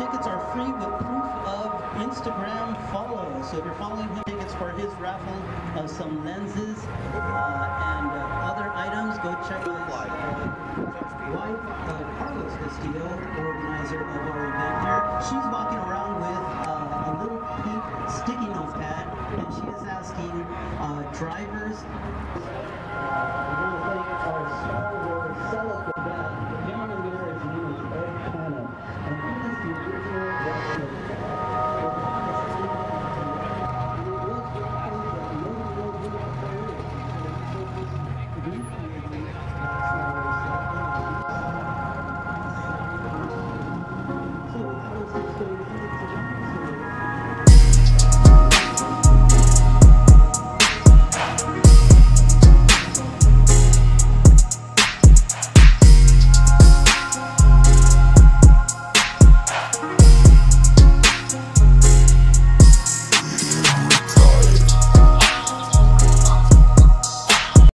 tickets are free with proof of Instagram follow. So if you're following him, tickets for his raffle of some lenses uh, and uh, other items, go check out uh, wife, uh, Carlos Castillo, organizer of our event here. She's walking around with uh, a little pink sticky notepad, and she is asking uh, drivers